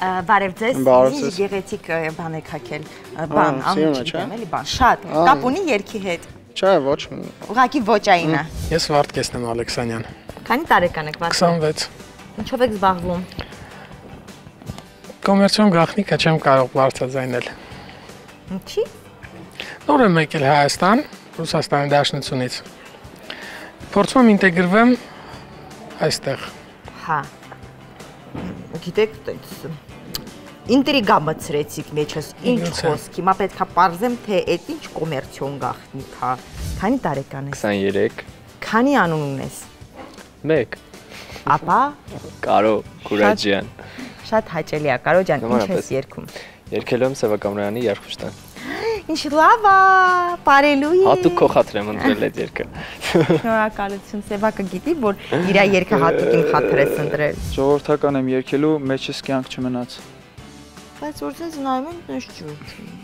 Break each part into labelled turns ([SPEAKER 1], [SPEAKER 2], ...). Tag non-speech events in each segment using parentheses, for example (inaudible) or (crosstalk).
[SPEAKER 1] Բարև ձեզ։
[SPEAKER 2] ձեզ։
[SPEAKER 1] Գեղեցիկ բան եք հակել։ Բան,
[SPEAKER 2] Ա,
[SPEAKER 1] անուն
[SPEAKER 2] սիրուն է, չէ՞։
[SPEAKER 1] չգիտեմ, էլի բան, շատ։ Կապ ունի երկի հետ։
[SPEAKER 2] Չէ, ոչ։
[SPEAKER 1] Ուղղակի ոչային է։
[SPEAKER 3] Ես Վարդգեսն եմ Ալեքսանյան։
[SPEAKER 1] Քանի տարեկան եք վարձել։
[SPEAKER 3] 26։
[SPEAKER 1] Ինչով եք զբաղվում։
[SPEAKER 3] Կոմերցիոն գաղտնիքը չեմ կարող բարձրաձայնել։
[SPEAKER 1] Ինչի։
[SPEAKER 3] Նոր եմ եկել Հայաստան, Ռուսաստանի Դաշնությունից։ Փորձում եմ ինտեգրվեմ այստեղ։
[SPEAKER 1] Հա։ Գիտեք, տենց ինտրիգա մցրեցիք մեջս, ինչ խոսք։ Հիմա պետքա parzem թե այդ ինչ կոմերցիոն գաղտնիք է։ Քանի տարեկան ես։
[SPEAKER 4] 23
[SPEAKER 1] Քանի անուն ունես։
[SPEAKER 4] 1
[SPEAKER 1] Ապա
[SPEAKER 4] Կարո Կուրաջյան
[SPEAKER 1] շատ հաճելի է, Կարո ջան, ինչ ես երգում։
[SPEAKER 4] Երկել եմ Սևակամրյանի Երխուշտան
[SPEAKER 1] Ինչ լավ է, բարելու է։
[SPEAKER 4] Հատուկ քո խաթր եմ ընտրել այդ երկը
[SPEAKER 1] Շնորհակալություն, Սևակը գիտի, որ իր երկը հատուկ իմ խաթր ես ընտրել։
[SPEAKER 2] Ժողովրդական եմ երկելու, մեջս կյանք չմնաց։
[SPEAKER 1] Բայց որ ձեզ նայում եմ, ջուր։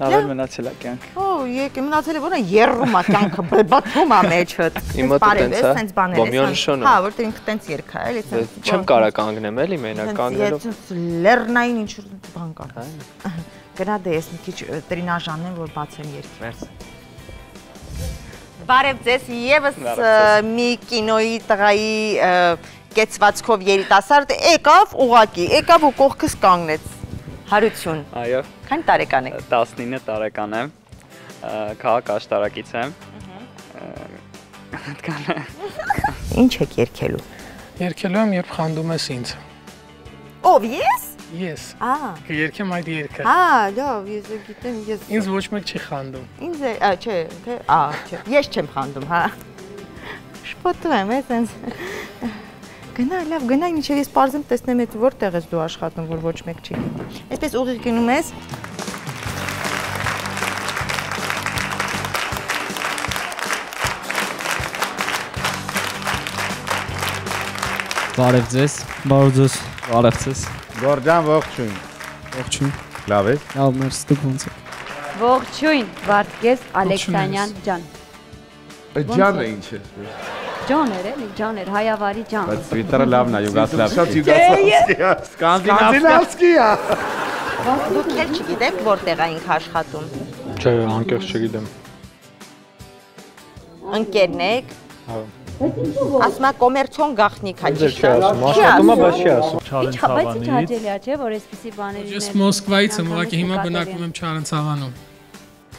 [SPEAKER 2] Լավ է մնացել է կյանք։
[SPEAKER 1] Օ, եկե մնացել է որը երրում է կյանքը (laughs) բացում է մեջդ։
[SPEAKER 4] Իմ մոտը տենց է,
[SPEAKER 1] Սենց բաներ
[SPEAKER 4] է։
[SPEAKER 1] Հա, որտեղ ինքը տենց երկա, էլի տենց։
[SPEAKER 4] Չեմ կարա կանգնեմ էլի մենակ կանգնելով
[SPEAKER 1] Ես լեռնային ինչ որ բան կա։ Գնա դե ես մի քիչ տրինաժանեմ, որ բացեմ երկի։ Բարև ձեզ, եւս մի կինոյի տղայի կեցվածքով երիտասարդ եկավ ուղակի, եկավ ու կողքս կանգնեց։ Հարություն։
[SPEAKER 5] Այո,
[SPEAKER 1] Քանի տարեկան եք։
[SPEAKER 5] 19 տարեկան եմ։ Քաղաք աշտարակից եմ։
[SPEAKER 1] Ինչ եք երկելու։
[SPEAKER 3] Երկելու եմ, երբ խանդում ես ինձ։
[SPEAKER 1] Ով ես։
[SPEAKER 3] Ես
[SPEAKER 1] Ա,
[SPEAKER 3] երկեմ այդ երկը։
[SPEAKER 1] հա, լավ, ես գիտեմ, ես
[SPEAKER 3] Ինձ ոչ մեկ չի խանդում։
[SPEAKER 1] ինձ է, չէ, թե, ա, չէ, ես չեմ խանդում, հա։ Շփոթում եմ, ես այնց։ Գնա, լավ, գնա, ինչեւ ես parzem տեսնեմ այդ որտեղ ես դու աշխատում, որ ոչ մեկ չի։ Այսպես ուղիղ գնում ես։
[SPEAKER 6] Բարև ձեզ։
[SPEAKER 7] Բարև ձեզ։
[SPEAKER 6] Բարև ձեզ։
[SPEAKER 8] Գորջան ողջույն։
[SPEAKER 7] Ողջույն։
[SPEAKER 8] Լավ է։
[SPEAKER 7] Լավ, մերս դուք ոնց եք։
[SPEAKER 9] Ողջույն, Վարդգես Ալեքսանյան ջան։
[SPEAKER 8] Այդ ջանը ինչ է։
[SPEAKER 9] Ջան էր էլի, ջան էր, հայավարի ջան։
[SPEAKER 8] Բայց Twitter-ը լավն է, յուգասլավ։
[SPEAKER 1] Դե,
[SPEAKER 8] Շատ յուգասլավսկի է։ Սկանդինավսկի է։
[SPEAKER 1] Դուք էլ չգիտեք որտեղ ինքը աշխատում։
[SPEAKER 3] Չէ, անկեղծ չգիտեմ։
[SPEAKER 1] Ընկերն եք։
[SPEAKER 3] Հա։
[SPEAKER 1] Ասում է կոմերցիոն գաղտնիք է,
[SPEAKER 3] չի ասում, աշխատում է, բայց չի ասում։
[SPEAKER 9] հա, բայց ինչ հաճելի է, չէ, որ այսպեսի բաների
[SPEAKER 3] Ես Մոսկվայից եմ, ուղղակի հիմա բնակվում եմ Չարենցավանում։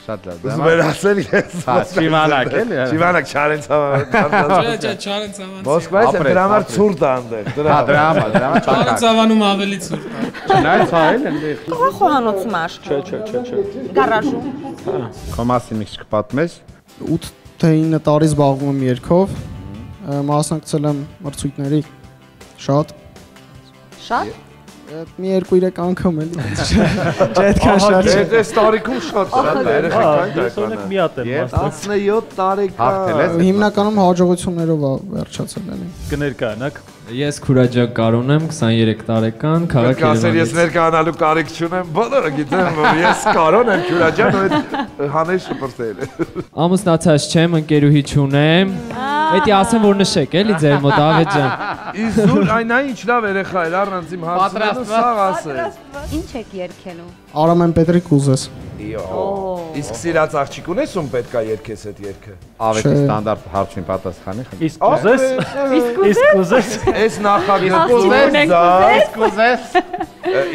[SPEAKER 8] Շատ լավ։
[SPEAKER 10] Ուզում եմ ասել ես։
[SPEAKER 8] Հա, Շիվանակ էլի։
[SPEAKER 10] Շիվանակ Չարենցավան։
[SPEAKER 3] Չէ, չէ, Չարենցավան։
[SPEAKER 10] Մոսկվայից
[SPEAKER 8] Ապրես,
[SPEAKER 10] դրա համար ցուրտ է այնտեղ։ Դրա
[SPEAKER 8] Հա, դրա համար, դրա համար
[SPEAKER 3] Չարենցավանում ավելի ցուրտ է։
[SPEAKER 8] Չնայած հա էլ ընդ
[SPEAKER 1] Ո՞ր խոհանոցում է աշխատում։
[SPEAKER 3] Չէ, չէ, չէ, չէ։
[SPEAKER 1] Գարաժում։
[SPEAKER 8] քո մասին մի քիչ կպատմես։
[SPEAKER 7] 8 թե 9 տարի զբաղվում եմ երկով։ Ա, Մասնակցել եմ մրցույթների շատ։
[SPEAKER 1] Շատ։
[SPEAKER 7] մի երկու երեք անգամ էլի։ (laughs) Չէ, այդքան շատ չէ։
[SPEAKER 10] Այդ էս տարիքում շատ դրա երեխեքան
[SPEAKER 11] Ես օրինակ մի հատ եմ մասնակցել
[SPEAKER 10] 17 տարեկան։
[SPEAKER 7] Հիմնականում հաջողություններով է վերջացել էլի։
[SPEAKER 11] կներկայանաք։
[SPEAKER 6] Ես Քուրաջակ Կարոն եմ, 23 տարեկան, քաղաք
[SPEAKER 10] է ասել ես
[SPEAKER 6] Երևանից։
[SPEAKER 10] ներկայանալու կարիք չունեմ, բոլորը գիտեն, որ ես Կարոն եմ Քյուրաջան ու այդ հանել շփրտել։
[SPEAKER 6] Ամուսնացած չեմ, ընկերուհի չունեմ։ Պետք է ասեմ, որ նշեք, էլի ձեր մոտ Ավետ ջան։
[SPEAKER 10] Իզուր այն այն ինչ լավ երեխա էր առանց իմ հարցնելու սաղ ասել։
[SPEAKER 9] Ինչ եք երկելու։
[SPEAKER 7] Արամեն Պետրիկ ուզես։
[SPEAKER 10] Իսկ սիրած աղջիկ ունես ում պետքա երկես այդ երկը։
[SPEAKER 8] Ավետի ստանդարտ հարցին պատասխանի։
[SPEAKER 11] Իսկ ուզես, իսկ ուզես։
[SPEAKER 10] Այս նախագծը
[SPEAKER 9] ունենք,
[SPEAKER 10] զա
[SPEAKER 8] Իսկ ուզես։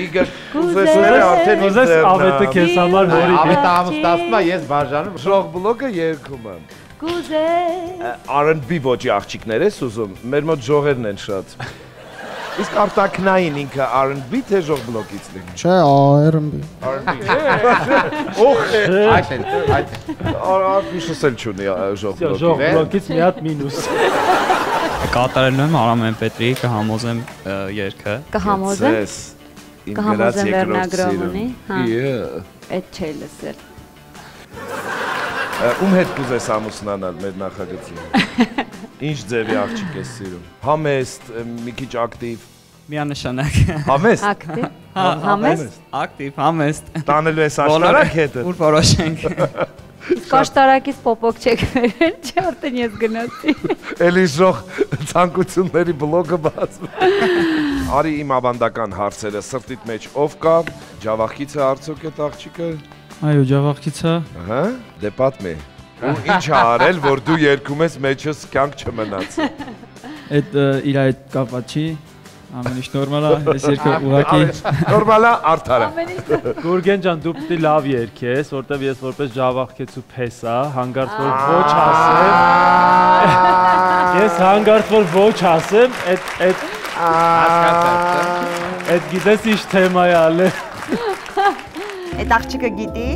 [SPEAKER 10] իգը ուզեսները արդեն
[SPEAKER 11] Ուզես ավետը քեզ համար որի։
[SPEAKER 8] Ավետը ամուսնացնում է, ես բաժանում։
[SPEAKER 10] Շող բլոկը երկում եմ։
[SPEAKER 9] Կուզե։
[SPEAKER 10] R&B ոճի աղջիկներ ես ուզում։ Մեր մոտ ժողերն են շատ։ Իսկ արտակնային ինքը R&B թե ժող բլոկից լինի։
[SPEAKER 7] Չէ, R&B։
[SPEAKER 10] Օխ,
[SPEAKER 8] Այդ են, այդ
[SPEAKER 10] արտուշս էլ չունի ժող բլոկի։
[SPEAKER 11] Ժող բլոկից մի հատ մինուս։
[SPEAKER 5] Կատարելու եմ Արամեն Պետրի կհամոզեմ երգը։
[SPEAKER 9] Կհամոզեմ։
[SPEAKER 10] գրած
[SPEAKER 9] Կհամոզեմ վերնագրով ունի։ Հա,
[SPEAKER 10] Yeah.
[SPEAKER 9] այդ չէի լսել։
[SPEAKER 10] Ում հետ կուզես ամուսնանալ մեր նախագծին։ (laughs) Ինչ ձևի աղջիկ ես սիրում։ Համեստ, մի քիչ ակտիվ։
[SPEAKER 5] Միանշանակ։
[SPEAKER 10] Համեստ։
[SPEAKER 9] Ակտիվ։ Համեստ։
[SPEAKER 5] Ակտիվ, համեստ։
[SPEAKER 10] Տանելու ես աշտարակ հետը։
[SPEAKER 5] Ուր որոշենք։
[SPEAKER 9] Իսկ աշտարակից փոփոք չեք վերել, (laughs) չէ՞ արդեն ես գնացի։
[SPEAKER 10] Էլի ժող ցանկությունների բլոկը բացվում։ Արի իմ ավանդական հարցերը սրտիդ մեջ ով կա։ Ջավախիցը արդյոք այդ աղջիկը։
[SPEAKER 2] Այո, ջավախիցա։
[SPEAKER 10] Ահա, դե պատմի։ Ու ինչ արել, որ դու երկում ես մեջս կյանք չմնաց։
[SPEAKER 2] Այդ իր այդ կապված չի։ Ամեն ինչ նորմալ է, այս երկը ուղակի
[SPEAKER 10] Նորմալ է, արդար է։
[SPEAKER 11] Գուրգեն ջան, դու է լավ երգես, որտեվ ես որպես ջավախքեցու փեսա, հանգարց որ ոչ ասեմ։ Ես հանգարց որ ոչ ասեմ, այդ այդ Այդ գիտես ինչ թեմա է ալը։
[SPEAKER 1] Այդ աղջիկը գիտի։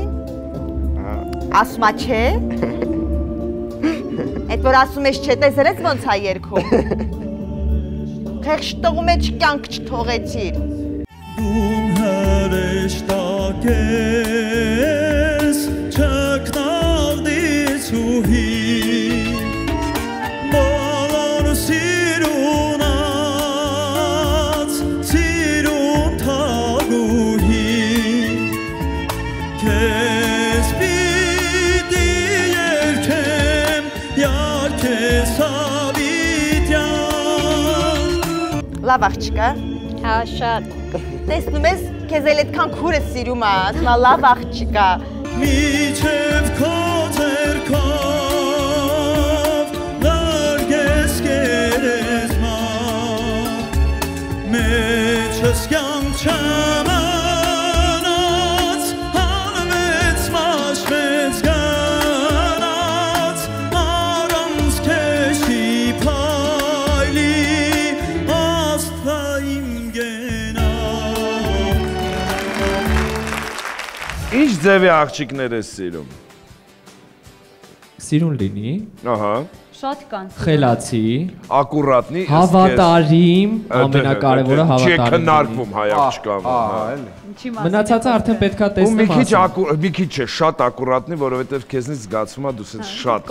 [SPEAKER 1] Ասում է չէ։ (laughs) Այդ որ ասում ես չէ, տեսերես ոնց է երգում։ Խեղճ տղու մեջ կյանք չթողեցիր։
[SPEAKER 12] Ում հրեշտակես
[SPEAKER 1] Լավ աղջիկա։
[SPEAKER 9] Հա, շատ։
[SPEAKER 1] Տեսնում ես, քեզ էլ այդքան քուրը սիրում է, ասում է լավ աղջիկա։
[SPEAKER 12] Միջև քո ձերքով լարգես գերեզմա մեջս կյանք չմնաց
[SPEAKER 10] ձևի աղջիկներ ես սիրում։
[SPEAKER 6] Սիրուն լինի,
[SPEAKER 10] Ահա։
[SPEAKER 9] Շատ կան։
[SPEAKER 6] խելացի,
[SPEAKER 10] Ակուրատնի
[SPEAKER 6] հավատարիմ, ամենակարևորը
[SPEAKER 10] Չի
[SPEAKER 6] հավատարիմ։
[SPEAKER 10] քննարկվում հայ աղջկան։
[SPEAKER 8] Ահա,
[SPEAKER 10] հա։
[SPEAKER 8] էլի։
[SPEAKER 9] Ինչի մասին։
[SPEAKER 6] Մնացածը արդեն պետքա
[SPEAKER 10] Ու մի
[SPEAKER 6] տեսնեմ
[SPEAKER 10] քիչ ակուր, մի քիչ չէ, շատ ակուրատնի, որովհետև քեզնից զգացվում է դու ես շատ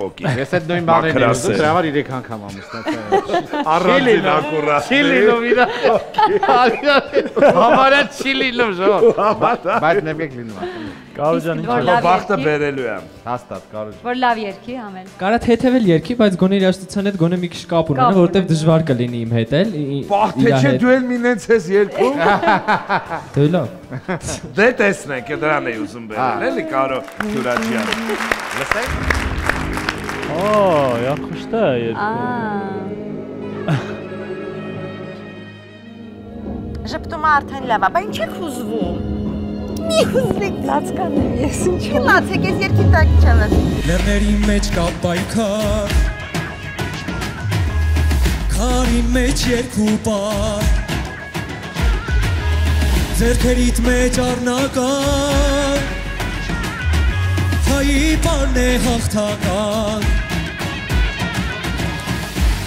[SPEAKER 10] կոկի։
[SPEAKER 8] Ես այդ նույն բաներն եմ ուզում, դրա համար 3 անգամ ամուսնացել։ (laughs)
[SPEAKER 10] Առանձին ակուրատ։
[SPEAKER 8] Չի լինում իրա։ Համարյա չի լինում ժո։ Բայց նեմեք լինում է։
[SPEAKER 11] Կարո ջան,
[SPEAKER 9] Որ
[SPEAKER 11] ինչ
[SPEAKER 9] լավ
[SPEAKER 10] Բախտը բերելու եմ։
[SPEAKER 8] Հաստատ կարո։
[SPEAKER 9] Որ լավ երկի համել։
[SPEAKER 6] Կարա թեթևել երկի, բայց գոնե իրաշտության հետ գոնե մի քիչ կապ ունենա, որովհետև դժվար կլինի իմ հետ էլ։
[SPEAKER 10] Բախ թե չէ դու էլ մինենց ես երկում։ (laughs)
[SPEAKER 6] Դե լավ։ (laughs)
[SPEAKER 10] Դե տեսնենք, դրան էի ուզում բերել, էլի Կարո Քյուրաջյան։ Լսենք։
[SPEAKER 11] Օ, я խուշտա երկու։ (laughs)
[SPEAKER 1] Ժպտումը արդեն լավ է, բայց ինչ եք ուզվում։ Մի ուզվեք լացկանեմ ես ինչ։ Լացեք, ես երկի տակ չեմ։
[SPEAKER 12] Լեռների մեջ կա պայքար Քարի մեջ երկու պար Ձերքերիդ մեջ առնական Հայի պարն է հաղթական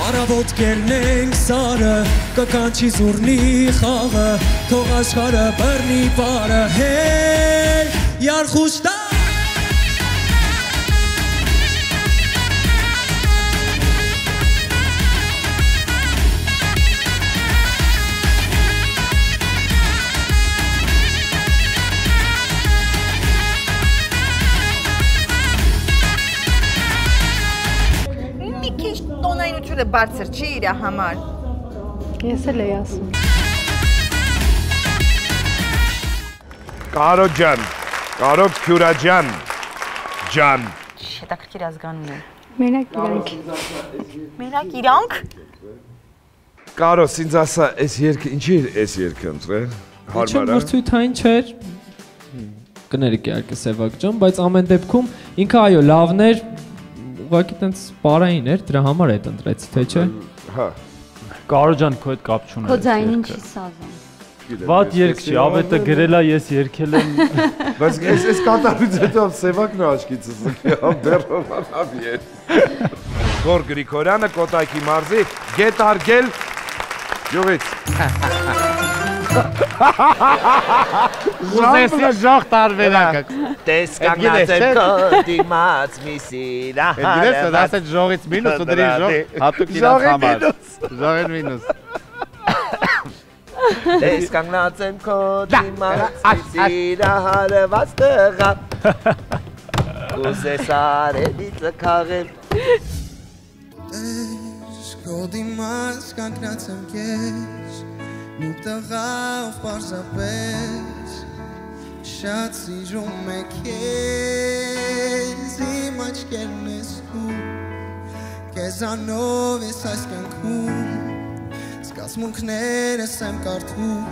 [SPEAKER 12] Արավոտ կերնենք սարը Կկանչի զուրնի խաղը Թող աշխարը բռնի պարը Հեյ, յարխուշտա
[SPEAKER 1] Մի քիչ տոնայնությունը բարձր չի իր համար։
[SPEAKER 9] Ես էլ եի ասում։
[SPEAKER 10] Կարո ջան, Կարո Քյուրաջյան ջան։
[SPEAKER 1] Հետաքրքիր ազգանուն է։
[SPEAKER 9] Մենակ իրանք։
[SPEAKER 1] Մենակ իրանք։
[SPEAKER 10] Կարո, ինձ ասա, այս երկը ինչի է այս երկը ընտրել։ Հարմար է։
[SPEAKER 6] որ ցույթային չէր։ Կներեք իհարկե Սևակ ջան, բայց ամեն դեպքում ինքը այո լավներ ուղղակի տենց պարային էր, դրա համար է ընտրեց, թե չէ։
[SPEAKER 10] Հա։
[SPEAKER 11] Կարո ջան, քո հետ կապ չունի։
[SPEAKER 9] Քո ձայնին չի սազում։
[SPEAKER 11] Վատ երգ չի, ավետը գրելա ես երգել եմ։ (laughs)
[SPEAKER 10] Բայց այս այս կատարուց հետո Սևակն ու աչքիցս եկավ դեռ լավ էր։ Գոր Գրիգորյանը Կոտայքի մարզի գետարգել յուղից։
[SPEAKER 8] Ուզեսի ժող տարբերակը։
[SPEAKER 10] Տես
[SPEAKER 8] կանգնած եմ
[SPEAKER 10] քո դիմաց մի սիրա։
[SPEAKER 8] Այդ գիտես, դա ասած ժողից մինուս ու դրի ժող հատուկ իրաց համար։ Ժողին մինուս։
[SPEAKER 10] Տես կանգնած եմ քո դիմաց սիրա հարված տղա։ (laughs) Ուզես արևից քաղեմ
[SPEAKER 12] Քո դիմաց կանգնած եմ քեզ
[SPEAKER 5] Մի տղավ պարզապես Շատ սիրում է քեզ Իմ աչկերն ես դու Քեզանով ես այս կյանքում Զգացմունքներս եմ կարդում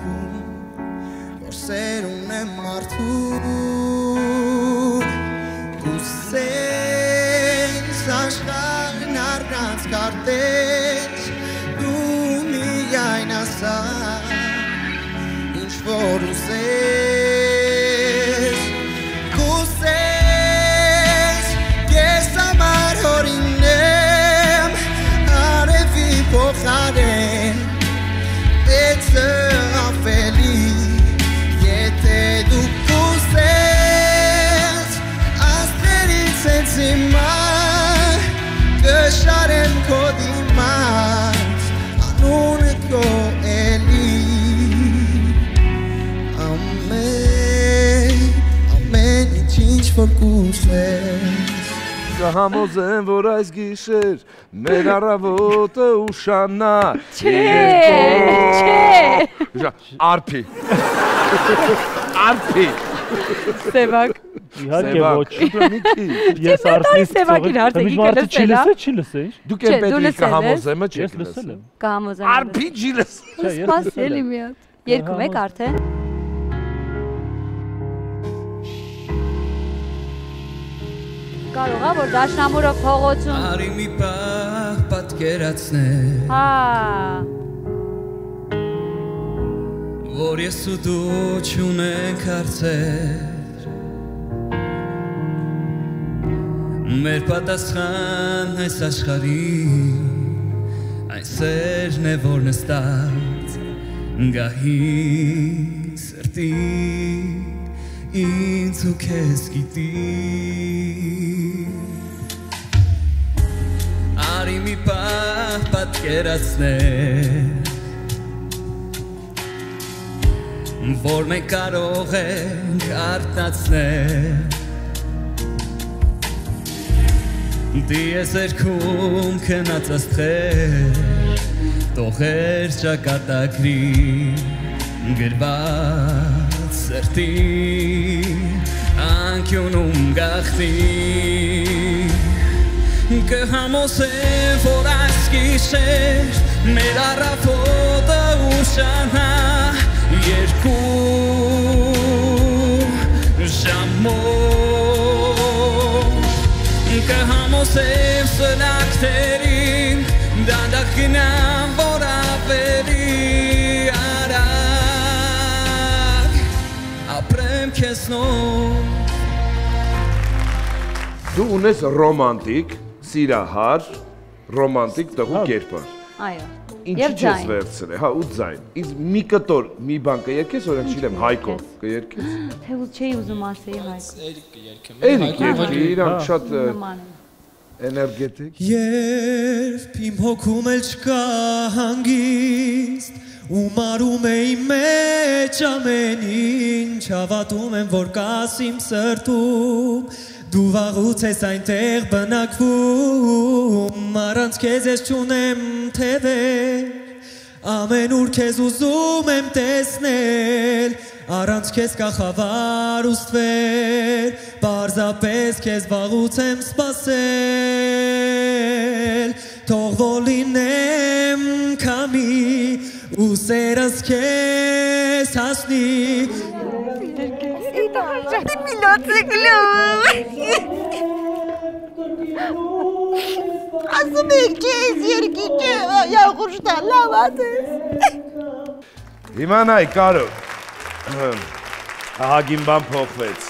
[SPEAKER 5] Որ սեր ունեմ մարդու Կուսես աշխարհն առանց կարտեջ Դու միայն ասա Ինչ որ որ կուսես
[SPEAKER 10] Կհամոզեմ, որ այս գիշեր մեր առավոտը ուշանա։
[SPEAKER 9] Չէ,
[SPEAKER 10] չէ։ Արփի։ Արփի։
[SPEAKER 9] Սևակ։
[SPEAKER 11] Իհարկե ոչ։ Ես արսնից
[SPEAKER 9] Սևակին հարցեք, ինքը
[SPEAKER 11] մարդը չի
[SPEAKER 9] լսել
[SPEAKER 11] չի լսել։
[SPEAKER 10] Դուք
[SPEAKER 9] դու
[SPEAKER 10] պետք է
[SPEAKER 9] լսել ես։
[SPEAKER 10] համոզեմը
[SPEAKER 11] Ես
[SPEAKER 10] չեք
[SPEAKER 11] լսել եմ։
[SPEAKER 9] Կհամոզեմ։
[SPEAKER 10] Արփի չի լսել։
[SPEAKER 9] Սպասելի մի հատ։ Երկում եք արդեն։ Կարող է որ դաշնամուրը փողոցում։
[SPEAKER 5] Արի մի պահ պատկերացնել
[SPEAKER 9] Հա։
[SPEAKER 5] Որ ես ու դու չունենք հարցեր Մեր պատասխան այս աշխարհի Այս սերն է որ նստած Գահի սրտի ինձ ու քեզ գիտի մի պահ պատկերացնել որ մենք կարող ենք արտնացնել Դիես երքում քնածած թխեր Տողեր ճակատագրի գրված սրտի անկյունում գախտի Կհամոսեմ, որ այս գիշեր մեր առավոտը ուշանա երկու ժամով Կհամոսեմ սնակթերին դանդաղ գնամ, որ ավելի արագ ապրեմ քեզ նոր
[SPEAKER 10] Դու ունես ռոմանտիկ, սիրահար, ռոմանտիկ տղու կերպար։
[SPEAKER 9] Այո։
[SPEAKER 10] Ինչի չես վերցրել, հա ու ձայն։ Իսկ մի կտոր մի բան կերքես, օրինակ չգիտեմ, հայկով կերքես։
[SPEAKER 9] Թե ու չէի ուզում ասեի հայք։
[SPEAKER 10] Էլի կերքի, իրանք շատ ը,
[SPEAKER 9] Նման է։
[SPEAKER 10] էներգետիկ։
[SPEAKER 5] Երբ իմ հոգում էլ չկա հանգիստ ու մարում է իմ մեջ ամեն ինչ հավատում եմ որ կաս իմ սրտում դու վաղուց ես այնտեղ բնակվում առանց քեզ ես չունեմ թևեր ամենուր քեզ ուզում եմ տեսնել առանց քեզ կախավար ու ստվեր Պարզապես քեզ վաղուց եմ սպասել Թող որ լինեմ կամի ու սերս քեզ հասնի
[SPEAKER 1] Ասում եք քեզ երկիչը յաղուշտա լավաց ես։
[SPEAKER 10] Հիմա նայ կարո։ Ահագին բան փոխվեց։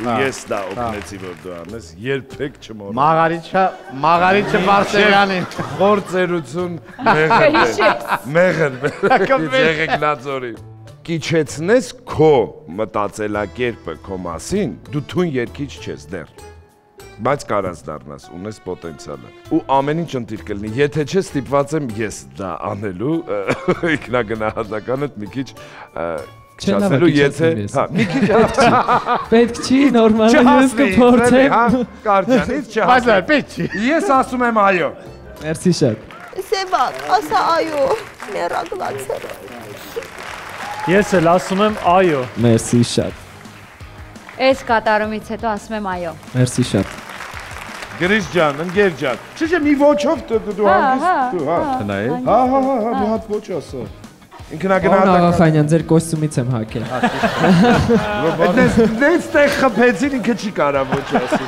[SPEAKER 10] ես դա օգնեցի որ դու անես, երբեք չմոռանա։
[SPEAKER 8] Մաղարիչը, Մաղարիչը Բարսեղյանին։
[SPEAKER 10] Խորձերություն մեղր։ Մեղր։
[SPEAKER 8] Կպեր։
[SPEAKER 10] Եղեգնացորի։ Կիչեցնես քո մտածելակերպը քո մասին, դու թուն երկիչ չես դեռ բայց կարաս դառնաս, ունես պոտենցիալը։ Ու ամեն ինչ ընտիր կլինի։ Եթե չէ ստիպված եմ ես դա անելու, (laughs) ինքնագնահատականդ մի քիչ չասելու, եթե, հա, մի քիչ
[SPEAKER 6] Պետք չի, նորմալ ես կփորձեմ։
[SPEAKER 10] հա, կարճանից չհասնի։
[SPEAKER 8] Բայց լավ, պետք չի։
[SPEAKER 10] Ես ասում եմ այո։
[SPEAKER 6] Մերսի շատ։
[SPEAKER 1] Սեբակ, ասա այո, մեռակլացել։
[SPEAKER 11] Ես էլ ասում եմ այո։
[SPEAKER 6] Մերսի շատ։
[SPEAKER 9] Այս կատարումից հետո ասում եմ այո։
[SPEAKER 6] Մերսի շատ։
[SPEAKER 10] Գրիշ ջան, ընկեր ջան, չէ՞ մի ոչով դու հանգիստ դու, հա։ Նայել։
[SPEAKER 9] Հա,
[SPEAKER 10] հա, հա, մի հատ ոչ ասա։ Ինքնագնահատական
[SPEAKER 6] Աղախանյան ձեր կոստյումից եմ հակել։
[SPEAKER 10] Այդպես դեստեղ խփեցին ինքը չի կարա ոչ ասի։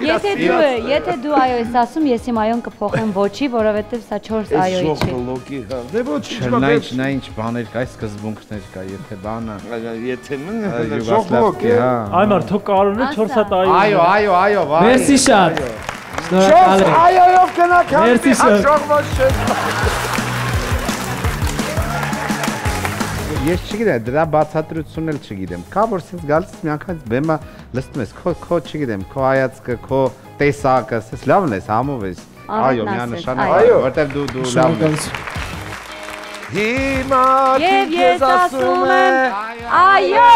[SPEAKER 9] Եթե դու եթե դու այո ես ասում, ես իմ այոն կփոխեմ ոչի, որովհետև սա 4 այոյի չի։
[SPEAKER 10] լոկի, հա։ Դե ոչ,
[SPEAKER 8] Չնա ինչ, նա ինչ բաներ կա, այս սկզբունքներ կա, եթե բանը։
[SPEAKER 10] Եթե
[SPEAKER 8] Յուգոսլավի, հա։
[SPEAKER 11] Այմար, թող կարողն է 4 հատ այո։
[SPEAKER 8] Այո, այո, այո, վայ։
[SPEAKER 6] Մերսի շատ։
[SPEAKER 10] Շոս այոյով գնաք հա։
[SPEAKER 6] Մերսի շատ։
[SPEAKER 10] Շողոց չէ։
[SPEAKER 8] Ես չգիտեմ, դրա բացատրությունն էլ չգիտեմ։ Կա որ sense գալիս մի անգամ բեմը լստում ես, քո քո չգիտեմ, քո հայացքը, քո տեսակը, sense լավն ես, համով ես։ Այո, միանշանակ,
[SPEAKER 10] Այո։
[SPEAKER 8] որտեվ դու դու լավն ես։
[SPEAKER 10] Հիմա
[SPEAKER 9] Եվ ես ասում եմ այո։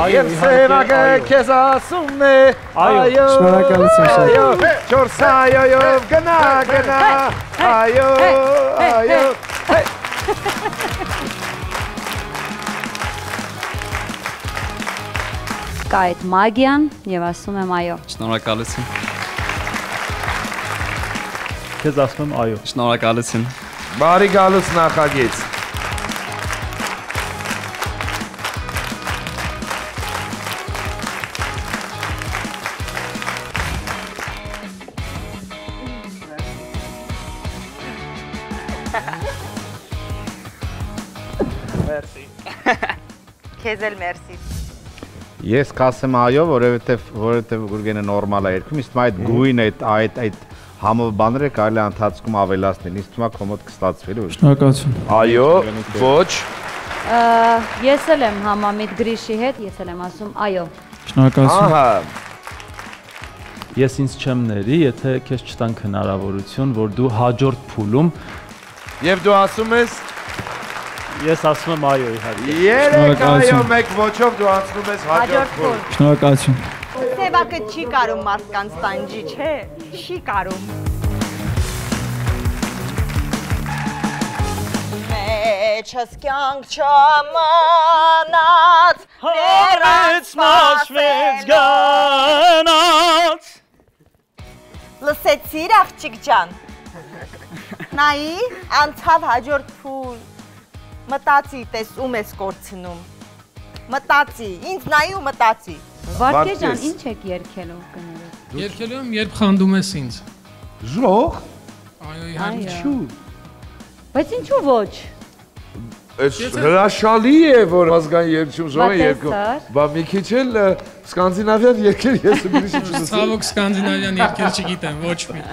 [SPEAKER 10] Այո, սևակը քեզ ասում է
[SPEAKER 11] Այո։
[SPEAKER 6] Շնորհակալություն շատ։
[SPEAKER 10] Այո, չորս այոյով գնա, գնա, այո, այո։
[SPEAKER 9] Կա այդ մագիան եւ ասում եմ այո։
[SPEAKER 5] Շնորհակալություն։
[SPEAKER 11] Քեզ ասում եմ այո։
[SPEAKER 5] Շնորհակալություն։
[SPEAKER 10] Բարի գալուց նախագիծ։
[SPEAKER 1] Քեզ էլ մերսի։
[SPEAKER 8] Ես կասեմ այո, որովհետև որովհետև Գուրգենը նորմալ է երկում, իսկ այդ գույն այդ այդ այդ համով բաները կարելի է ընթացքում ավելացնել։ Իսկ թվում է կոմոդ կստացվելու։
[SPEAKER 2] Շնորհակալություն։
[SPEAKER 10] Այո, ոչ։
[SPEAKER 9] Ա, Ես էլ եմ համամիտ Գրիշի հետ, ես էլ եմ ասում այո։
[SPEAKER 2] Շնորհակալություն։
[SPEAKER 10] Ահա,
[SPEAKER 11] Ես ինձ չեմ ների, եթե քեզ չտանք հնարավորություն, որ դու հաջորդ փուլում
[SPEAKER 10] եւ դու ասում ես
[SPEAKER 11] ես ասում եմ այո իհարկե։
[SPEAKER 10] 3 այո, 1 ոչով դու անցնում ես հաջորդ փուլ։
[SPEAKER 2] Շնորհակալություն։
[SPEAKER 1] Սևակը չի կարում մարդկանց տանջի, չէ։ Չի կարում։ Մեջս կյանք չամանած Հերած մաշվեց
[SPEAKER 2] գանած
[SPEAKER 1] Լսեցիր աղջիկ ջան։ Նայի, անցավ հաջորդ փուլ։ Մտածի, տես ում ես կորցնում։ Մտածի, ինձ նայի ու մտածի։
[SPEAKER 9] Վարդգե ջան, ինչ եք երկելու կներեք։
[SPEAKER 3] Երկելու եմ, երբ խանդում ես ինձ։
[SPEAKER 10] Ժող։
[SPEAKER 3] Այո, իհարկե։
[SPEAKER 9] Այո։ Բայց ինչու ոչ։
[SPEAKER 10] Այս հրաշալի է, որ ազգային երգչում ժողը երկում։ Բա մի քիչ էլ սկանդինավյան երկեր ես ու գրիշի չլսում։
[SPEAKER 3] Ցավոք սկանդինավյան երկեր չգիտեմ, ոչ մի։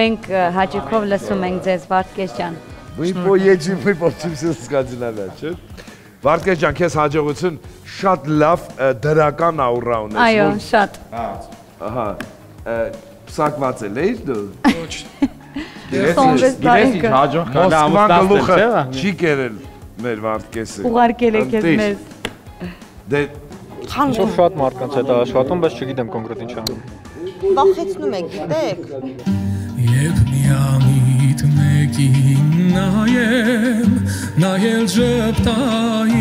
[SPEAKER 9] Մենք ը, հաճույքով լսում ենք ձեզ Վարդգես ջան։
[SPEAKER 10] Մի փո եջի, մի փո չիմսես սկանդինավիա, չէ՞։ Վարդգես ջան, քեզ հաջողություն շատ լավ դրական աուրա ունես։
[SPEAKER 9] Այո, շատ։
[SPEAKER 10] Ահա։ Սակված էլ էիր դու։
[SPEAKER 3] Ոչ։
[SPEAKER 9] Գիտես, գիտես ինչ
[SPEAKER 8] հաջող
[SPEAKER 10] կան ամուսնացել, չէ՞։ Չի կերել մեր Վարդգեսը։
[SPEAKER 9] Ուղարկել եք ես մեզ։
[SPEAKER 10] Դե
[SPEAKER 13] Խանջում շատ մարդկանց հետ է աշխատում, բայց չգիտեմ կոնկրետ ինչ անում։
[SPEAKER 1] Վախեցնում եք, գիտեք։
[SPEAKER 14] Երբ միամիտ մեկին նայեմ, նայել ժպտայից,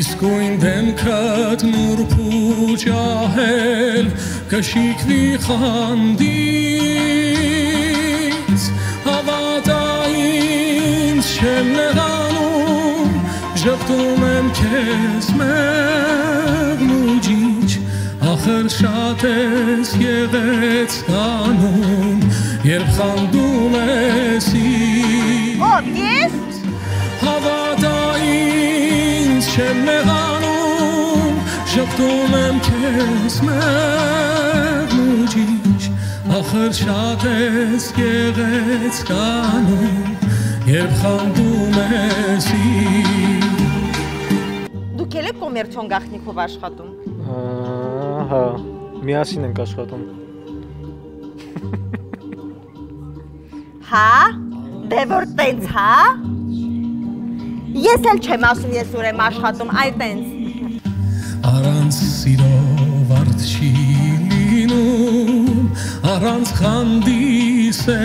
[SPEAKER 14] իսկույն դեմքդ նուրբ ու ջահել, կշիկվի խանդից, հավատա ինձ չեմ նեղանում, ժպտում եմ քեզ մեղմուջիչ, Ախր շատ ես եղեց կանում, երբ խանդում ես ինձ
[SPEAKER 1] Ո՞տ ես։
[SPEAKER 14] Հավատա ինձ չեմ նեղանում, ժպտում եմ քեզ մեղմուջիչ Ախր շատ ես եղեց կանում, երբ խանդում ես ինձ
[SPEAKER 1] Դուք ել եք կոմերցիոն գաղտնիքով աշխատում։
[SPEAKER 13] Հա, միասին ենք աշխատում։
[SPEAKER 1] Հա? Դե որ տենց, հա? Ես էլ չեմ ասում ես ուր եմ աշխատում, այ տենց։
[SPEAKER 14] Առանց սիրո վարդ չի լինում առանց խանդիսեր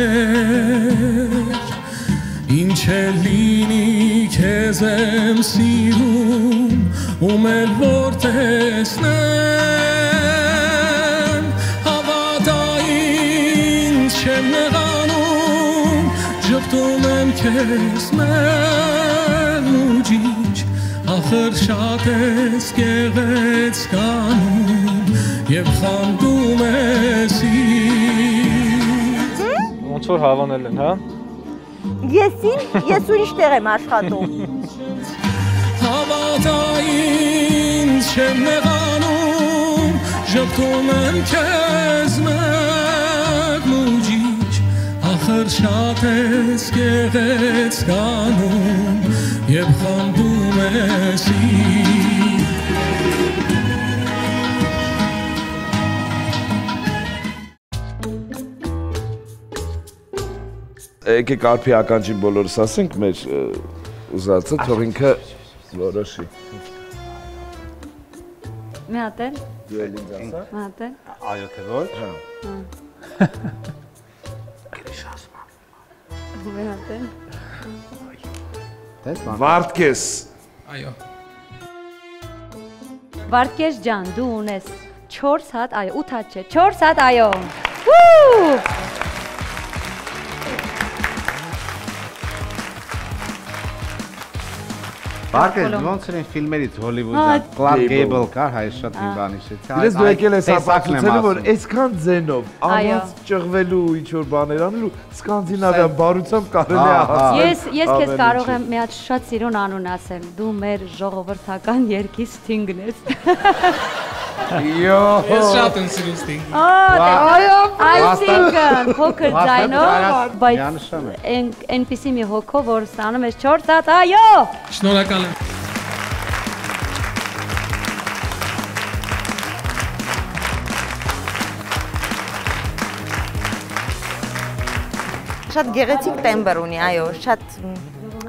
[SPEAKER 14] Ինչ է լինի քեզ եմ սիրում ու մեր որ տեսնեմ չեմ նեղանում Ժպտում եմ քեզ մեր լուջիչ Ախր շատ ես գեղեցկանում Եվ խանդում ես ինձ
[SPEAKER 13] Ոնց որ հավանել են, հա։
[SPEAKER 1] Եսին, ես ուրիշ տեղ եմ աշխատում։
[SPEAKER 14] Հավատա ինձ չեմ նեղանում Ժպտում եմ քեզ լուջիչ Ախր շատ ես գեղեցկանում Եվ խանդում ես
[SPEAKER 10] Եկեք արփի ականջին բոլորս ասենք մեր ուզածը, թող ինքը որոշի։
[SPEAKER 9] Մի հատ էլ։
[SPEAKER 10] Դու էլ ինձ ասա։
[SPEAKER 9] Մի հատ էլ։
[SPEAKER 8] Այո, թե ոչ։
[SPEAKER 10] Հա։
[SPEAKER 9] Մի հատ էլ։
[SPEAKER 8] Տես
[SPEAKER 10] Վարդկես։
[SPEAKER 3] Այո։
[SPEAKER 9] Վարկես ջան, դու ունես 4 հատ այո, 8 հատ չէ, 4 հատ այո։ Ու!
[SPEAKER 8] Բարգես ոնց են ֆիլմերից Հոլիվուդյան։ Clark Gable կար, հայ շատ մի բանի չէ։
[SPEAKER 10] Դες դու եկել ես ապացուցելու, որ այսքան ձենով առանց ճղվելու ինչ որ բաներ անելու սկանդինավյան բարությամբ կարելի է հասնել։
[SPEAKER 9] Ես ես քեզ կարող եմ մի հատ շատ սիրուն անուն ասել։ Դու մեր ժողովրդական երկի Sting-ն ես։ (laughs)
[SPEAKER 3] Ես շատ եմ սիրում Sting։
[SPEAKER 9] Այո, այսինքն փոքր ձայնով, բայց այնպեսի մի հոգով, որ ստանում ես 4 հատ այո։
[SPEAKER 3] Շնորհակալ եմ։
[SPEAKER 1] Շատ գեղեցիկ տեմբր ունի, այո, շատ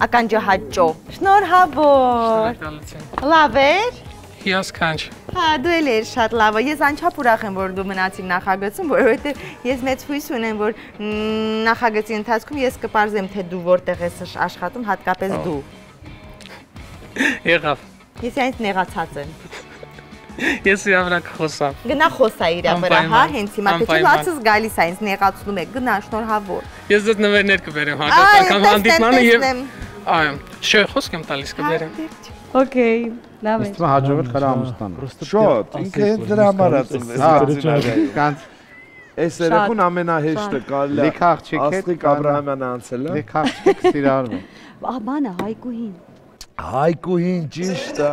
[SPEAKER 1] ականջահաճո։ Շնորհավոր։
[SPEAKER 3] Շնորհակալություն։
[SPEAKER 1] Լավ էր։
[SPEAKER 3] Հիասքանչ։
[SPEAKER 1] Հա, դու էլ ես շատ լավ։ Ես անչափ ուրախ եմ, որ դու մնացիր նախագծում, որովհետև ես մեծ հույս ունեմ, որ նախագծի ընթացքում ես կպարզեմ, թե դու որտեղ ես աշխատում, հատկապես դու։
[SPEAKER 3] Եղավ։
[SPEAKER 1] Ես այնց նեղացած եմ։
[SPEAKER 3] Ես իրա վրա կխոսամ։
[SPEAKER 1] Գնա խոսա իր վրա, հա, հենց հիմա թե չէ լացս գալիս է, ինձ նեղացնում է։ Գնա, շնորհավոր։
[SPEAKER 3] Ես դեռ նվերներ կբերեմ հաջորդ անգամ հանդիպմանը եւ այո, չէ, խոսք եմ տալիս կբերեմ։
[SPEAKER 9] Okay, լավ է։
[SPEAKER 8] Իսկ մա հաջողել քարա ամուսնան։
[SPEAKER 10] Շոտ, ինքը հետ դրա համար ասում
[SPEAKER 8] Հա,
[SPEAKER 10] է։
[SPEAKER 8] կանց
[SPEAKER 10] Այս երեխուն ամենահեշտը կարելի է։
[SPEAKER 8] Լիք աղջիկ հետ
[SPEAKER 10] Աստղիկ Աբրահամյանը անցել է։
[SPEAKER 8] Լիք աղջիկ սիրարվում։
[SPEAKER 9] Ահ, բանը հայկուհին։
[SPEAKER 10] Հայկուհին ճիշտ է։